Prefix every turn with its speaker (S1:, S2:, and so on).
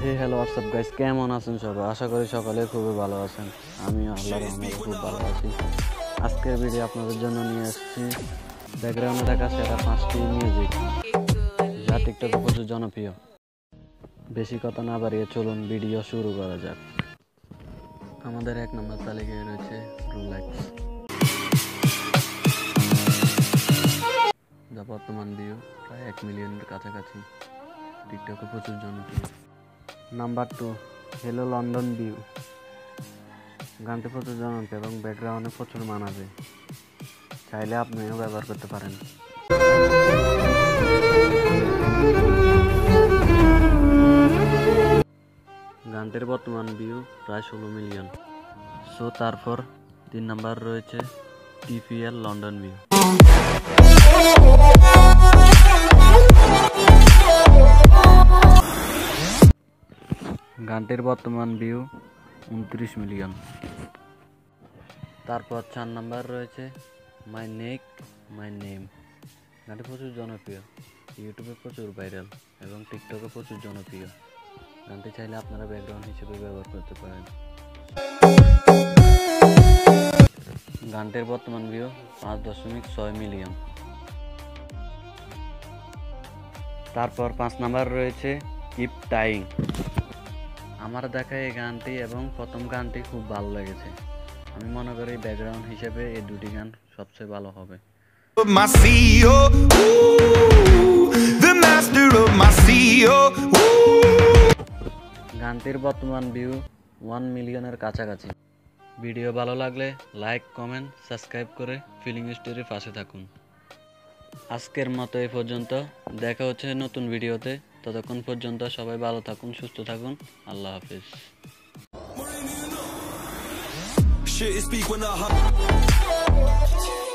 S1: হে hello WhatsApp guys কেমন আছেন সবাই? আশা করি সকলে খুবই ভালো আছেন। আমি আল্লাহর রহমতে খুব ভালো আছি। আজকের ভিডিও আপনাদের জন্য নিয়ে এসেছি ব্যাকগ্রাউন্ডে থাকা সেরা পাঁচটি মিউজিক যা টিকটকে প্রচুর জনপ্রিয়। বেশি কথা না বাড়িয়ে চলুন ভিডিও শুরু করা যাক। আমাদের এক নম্বর তালিকায় রয়েছে রুলেক্স যা বর্তমান ভিউ প্রায় এক মিলিয়নের কাছাকাছি। টিকটকে প্রচুর জনপ্রিয়। Number two hello London view গানটি প্রচুর জনপ্রিয় এবং ব্যাকগ্রাউন্ডে প্রচুর মানাবে চাইলে আপনিও ব্যবহার করতে পারেন। গানটির বর্তমান ভিউ প্রায় ষোলো মিলিয়ন সো তারপর তিন নাম্বার রয়েছে টিপিএল লন্ডন ভিউ গানটির বর্তমান ভিউ উনত্রিশ মিলিয়ন তারপর চার নাম্বার রয়েছে মাই নেক মাই নেম গানটি প্রচুর জনপ্রিয় ইউটিউবে প্রচুর ভাইরাল এবং টিকটকে প্রচুর জনপ্রিয়। গানটি চাইলে আপনারা ব্যাকগ্রাউন্ড হিসেবে ব্যবহার করতে পারেন। গানটির বর্তমান ভিউ পাঁচ দশমিক ছয় মিলিয়ন তারপর পাঁচ নাম্বার রয়েছে কিপ টাইং আমার দেখা এই গানটি এবং প্রথম গানটি খুব ভালো লেগেছে। আমি মনে করি ব্যাকগ্রাউন্ড হিসেবে এই দুটি গান সবচেয়ে ভালো হবে।
S2: My CEO, ooh, the master of my CEO.
S1: গানটির বর্তমান ভিউ ওয়ান মিলিয়নের কাছাকাছি। ভিডিও ভালো লাগলে লাইক কমেন্ট সাবস্ক্রাইব করে ফিলিং স্টোরির পাশে থাকুন। আজকের মতো এই পর্যন্ত। দেখা হচ্ছে নতুন ভিডিওতে ততক্ষণ পর্যন্ত সবাই ভালো থাকুন সুস্থ থাকুন আল্লাহ হাফিজ
S3: Shit is speak when I.